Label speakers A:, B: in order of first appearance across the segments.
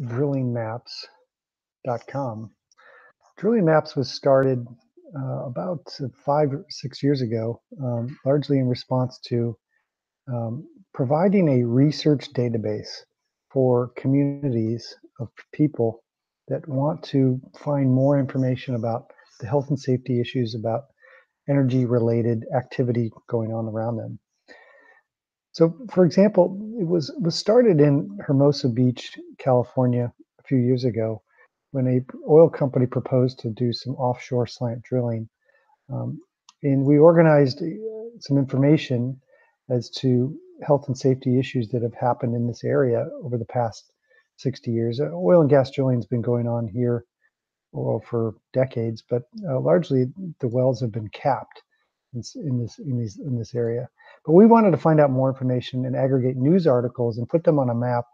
A: drillingmaps.com. Drilling Maps was started uh, about five or six years ago, um, largely in response to um, providing a research database for communities of people that want to find more information about the health and safety issues about energy related activity going on around them. So, for example, it was was started in Hermosa Beach, California, a few years ago, when a oil company proposed to do some offshore slant drilling, um, and we organized uh, some information as to health and safety issues that have happened in this area over the past 60 years. Uh, oil and gas drilling has been going on here well, for decades, but uh, largely the wells have been capped in, in, this in these in this area. But we wanted to find out more information and aggregate news articles and put them on a map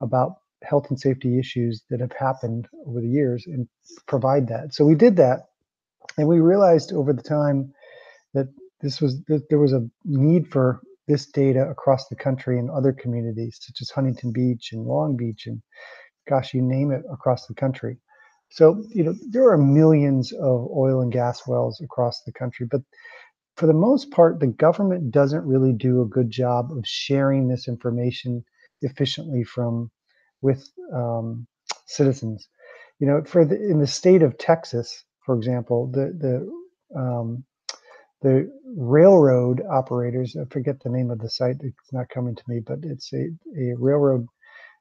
A: about health and safety issues that have happened over the years and provide that. So we did that, and we realized over the time that this was that there was a need for this data across the country and other communities such as Huntington Beach and Long Beach and gosh, you name it across the country. So, you know, there are millions of oil and gas wells across the country, but for the most part, the government doesn't really do a good job of sharing this information efficiently from with um, citizens. You know, for the in the state of Texas, for example, the the um, the railroad operators, I forget the name of the site, it's not coming to me, but it's a, a railroad.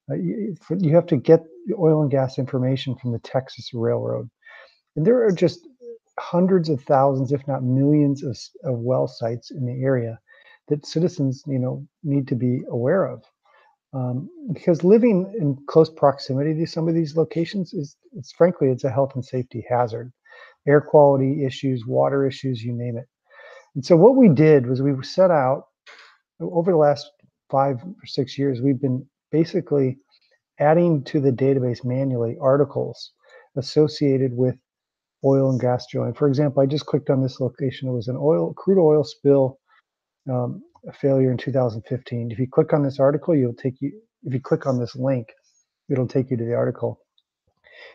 A: Uh, you, you have to get oil and gas information from the Texas Railroad. And there are just hundreds of thousands, if not millions, of, of well sites in the area that citizens, you know, need to be aware of. Um, because living in close proximity to some of these locations is, it's frankly, it's a health and safety hazard. Air quality issues, water issues, you name it. And so what we did was we set out over the last five or six years, we've been basically adding to the database manually articles associated with oil and gas drilling. For example, I just clicked on this location. It was an oil crude oil spill um, failure in 2015. If you click on this article, you'll take you. If you click on this link, it'll take you to the article.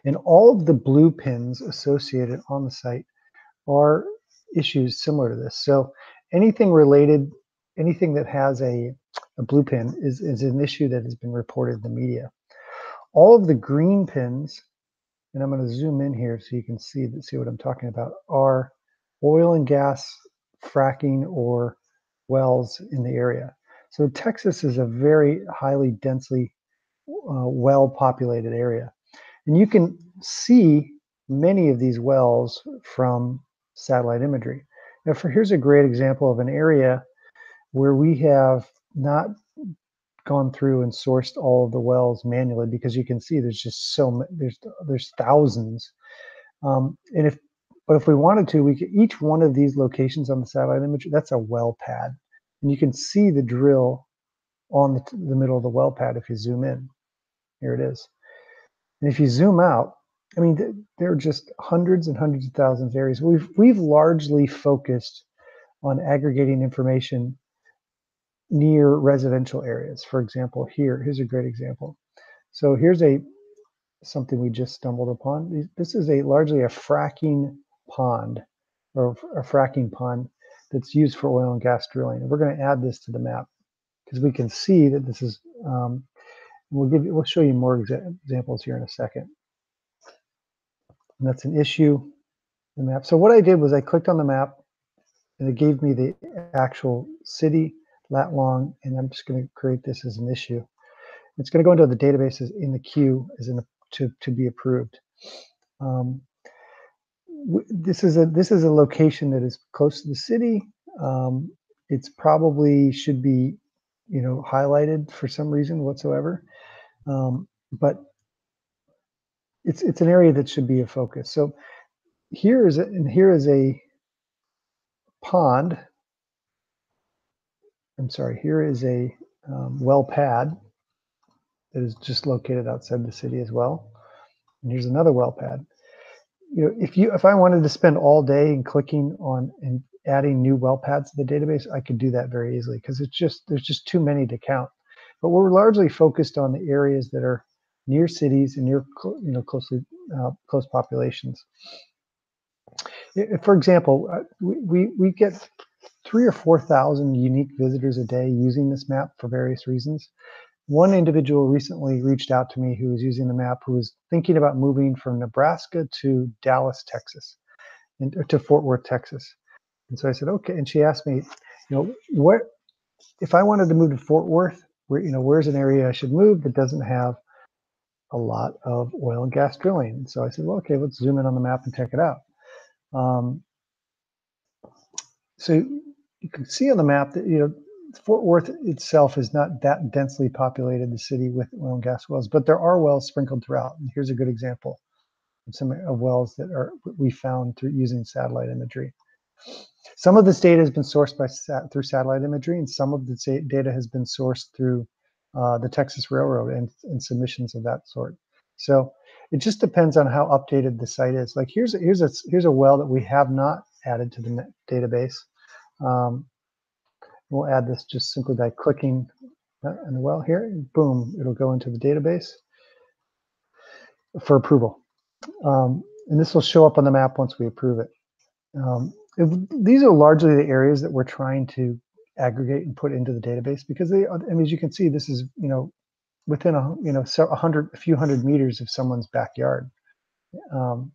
A: And all of the blue pins associated on the site are issues similar to this. So anything related, anything that has a, a blue pin is, is an issue that has been reported in the media. All of the green pins, and I'm going to zoom in here so you can see see what I'm talking about, are oil and gas fracking or wells in the area. So Texas is a very highly densely uh, well populated area. And you can see many of these wells from satellite imagery. Now, for here's a great example of an area where we have not gone through and sourced all of the wells manually because you can see there's just so many, there's there's thousands. Um, and if but if we wanted to, we could each one of these locations on the satellite image that's a well pad, and you can see the drill on the, the middle of the well pad if you zoom in. Here it is. And if you zoom out, I mean, there are just hundreds and hundreds of thousands of areas. We've we've largely focused on aggregating information near residential areas. For example, here here's a great example. So here's a something we just stumbled upon. This is a largely a fracking pond or a fracking pond that's used for oil and gas drilling. And we're going to add this to the map because we can see that this is. Um, we'll give you, we'll show you more exa examples here in a second and that's an issue the map. So what I did was I clicked on the map and it gave me the actual city lat long and I'm just going to create this as an issue. It's going to go into the databases in the queue as in a, to to be approved. Um, this is a this is a location that is close to the city. Um, it's probably should be you know highlighted for some reason whatsoever. Um, but it's it's an area that should be a focus. So here is a, and here is a pond. I'm sorry. Here is a um, well pad that is just located outside the city as well. And here's another well pad. You know, if you if I wanted to spend all day and clicking on and adding new well pads to the database, I could do that very easily because it's just there's just too many to count. But we're largely focused on the areas that are near cities and near you know closely uh, close populations. For example, uh, we, we get three or 4,000 unique visitors a day using this map for various reasons. One individual recently reached out to me who was using the map who was thinking about moving from Nebraska to Dallas, Texas, and to Fort Worth, Texas. And so I said, okay. And she asked me, you know, what if I wanted to move to Fort Worth? Where you know, where's an area I should move that doesn't have a lot of oil and gas drilling? So I said, well, okay, let's zoom in on the map and check it out. Um, so you can see on the map that you know Fort Worth itself is not that densely populated, the city with oil and gas wells, but there are wells sprinkled throughout. And here's a good example of some of wells that are we found through using satellite imagery. Some of this data has been sourced by sat, through satellite imagery, and some of the data has been sourced through uh, the Texas Railroad and, and submissions of that sort. So it just depends on how updated the site is. Like here's here's a here's a well that we have not added to the database. Um, we'll add this just simply by clicking on the well here. boom, it'll go into the database for approval. Um, and this will show up on the map once we approve it. Um, these are largely the areas that we're trying to aggregate and put into the database because they, I mean, as you can see, this is, you know, within a, you know, a hundred, a few hundred meters of someone's backyard. Um,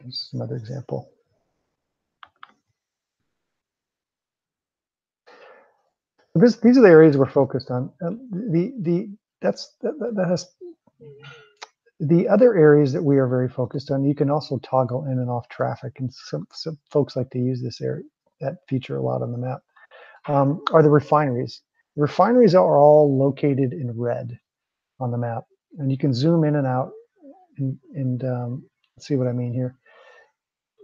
A: here's another example. This, these are the areas we're focused on. Um, the the that's that, that has the other areas that we are very focused on, you can also toggle in and off traffic, and some, some folks like to use this area, that feature a lot on the map, um, are the refineries. The refineries are all located in red on the map, and you can zoom in and out and, and um, see what I mean here.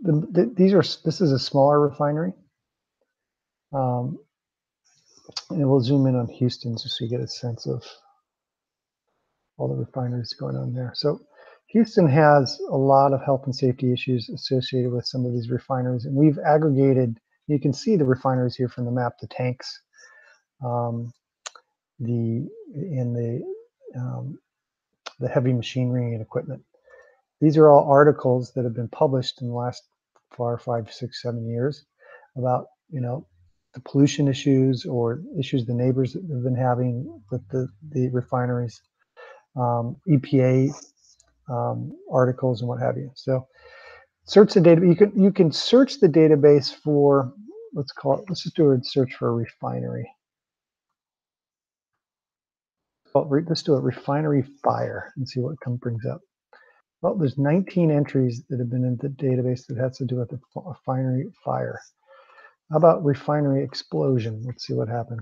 A: The, the, these are this is a smaller refinery, um, and we'll zoom in on Houston just so you get a sense of all the refineries going on there. So Houston has a lot of health and safety issues associated with some of these refineries, and we've aggregated. You can see the refineries here from the map, the tanks, um, the in the um, the heavy machinery and equipment. These are all articles that have been published in the last four, five, six, seven years about you know the pollution issues or issues the neighbors have been having with the the refineries um, EPA um, articles and what have you. So search the data. You can you can search the database for let's call it. Let's just do a search for a refinery. Let's do a refinery fire and see what come brings up. Well, there's 19 entries that have been in the database that has to do with the refinery fire. How about refinery explosion? Let's see what happened.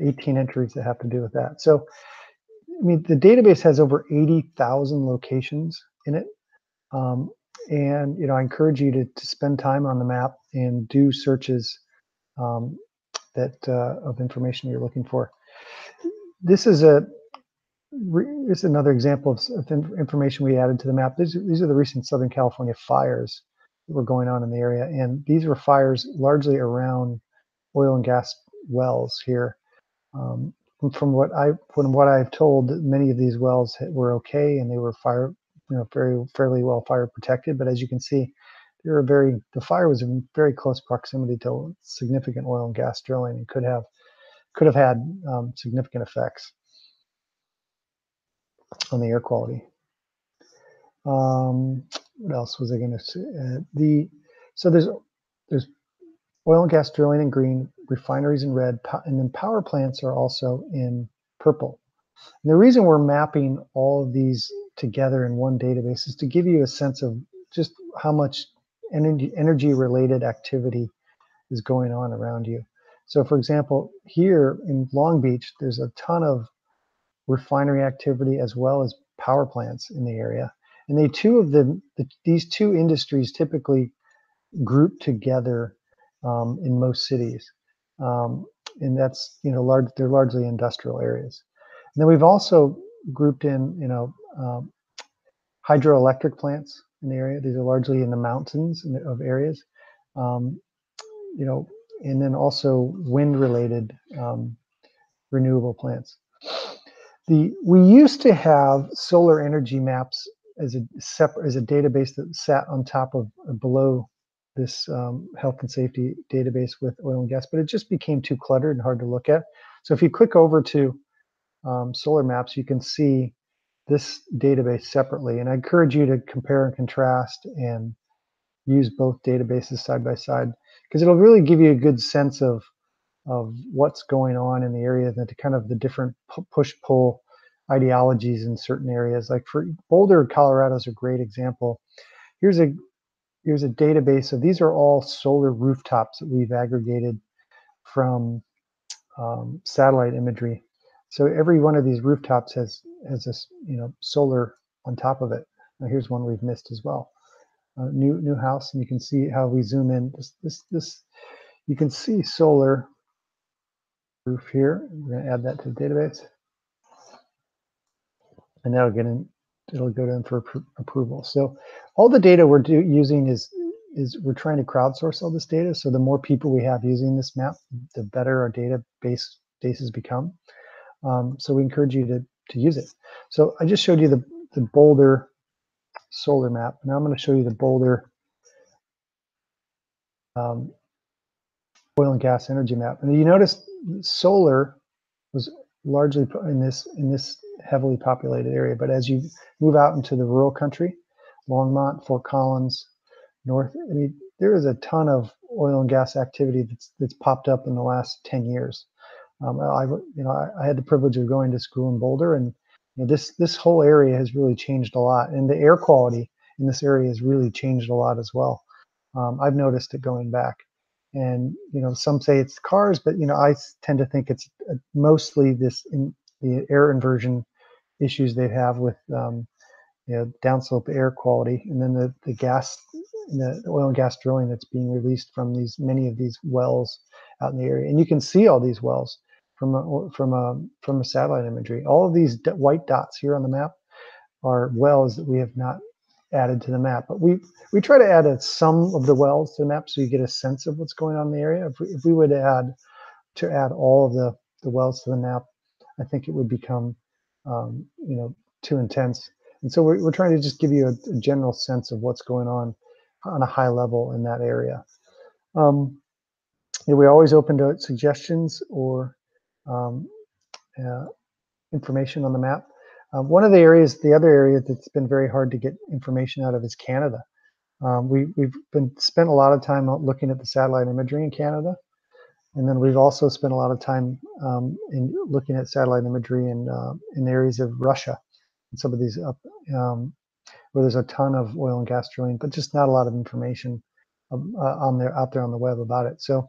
A: 18 entries that have to do with that. So I mean, the database has over 80,000 locations in it. Um, and, you know, I encourage you to, to spend time on the map and do searches um, that uh, of information you're looking for. This is a this is another example of, of information we added to the map. These, these are the recent Southern California fires that were going on in the area. And these were fires largely around oil and gas wells here. Um, from what I from what I've told, many of these wells were okay and they were fire, you know, very fairly well fire protected. But as you can see, they were very the fire was in very close proximity to significant oil and gas drilling and could have could have had um, significant effects on the air quality. Um, what else was I going to say? Uh, the so there's there's oil and gas drilling in green, refineries in red, and then power plants are also in purple. And the reason we're mapping all of these together in one database is to give you a sense of just how much energy, energy related activity is going on around you. So for example, here in Long Beach, there's a ton of refinery activity as well as power plants in the area. And they two of them, the, these two industries typically group together um, in most cities. Um, and that's, you know, large, they're largely industrial areas. And then we've also grouped in, you know, um, hydroelectric plants in the area. These are largely in the mountains of areas. Um, you know, and then also wind-related um, renewable plants. The we used to have solar energy maps as a separate as a database that sat on top of uh, below this um, health and safety database with oil and gas, but it just became too cluttered and hard to look at. So if you click over to um, solar maps, you can see this database separately. And I encourage you to compare and contrast and use both databases side by side because it'll really give you a good sense of of what's going on in the area and the kind of the different push pull ideologies in certain areas. Like for Boulder, Colorado is a great example. Here's a here's a database of these are all solar rooftops that we've aggregated from um, satellite imagery. So every one of these rooftops has has this you know solar on top of it. Now here's one we've missed as well. Uh, new new house, and you can see how we zoom in. This this this you can see solar roof here. We're going to add that to the database, and that'll get in. It'll go in for approval. So all the data we're do, using is is we're trying to crowdsource all this data. So the more people we have using this map, the better our database bases become. Um, so we encourage you to to use it. So I just showed you the the Boulder solar map. Now I'm going to show you the Boulder um, oil and gas energy map. And you notice solar was largely in this in this heavily populated area. But as you move out into the rural country, Longmont, Fort Collins, North, I mean, there is a ton of oil and gas activity that's that's popped up in the last 10 years. Um, I, you know, I, I, had the privilege of going to school in Boulder, and you know, this this whole area has really changed a lot, and the air quality in this area has really changed a lot as well. Um, I've noticed it going back, and you know, some say it's cars, but you know, I tend to think it's uh, mostly this in the air inversion issues they have with um, you know downslope air quality, and then the the gas, the oil and gas drilling that's being released from these many of these wells out in the area, and you can see all these wells from a, from a from a satellite imagery. All of these white dots here on the map are wells that we have not added to the map, but we we try to add a sum of the wells to the map so you get a sense of what's going on in the area. If we, if we would add to add all of the the wells to the map, I think it would become um, you know too intense. And so we're, we're trying to just give you a, a, general sense of what's going on on a high level in that area. Um, we're always open to suggestions or um, uh, information on the map. Um, one of the areas, the other area that's been very hard to get information out of is Canada. Um, we, we've been spent a lot of time looking at the satellite imagery in Canada. And then we've also spent a lot of time um, in looking at satellite imagery in, uh, in areas of Russia and some of these up, um, where there's a ton of oil and gas drilling, but just not a lot of information um, uh, on there out there on the web about it. So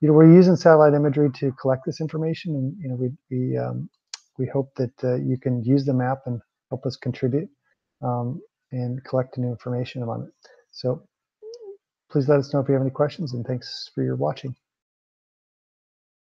A: you know, we're using satellite imagery to collect this information, and you know, we we um, we hope that uh, you can use the map and help us contribute um, and collect new information on it. So please let us know if you have any questions, and thanks for your watching.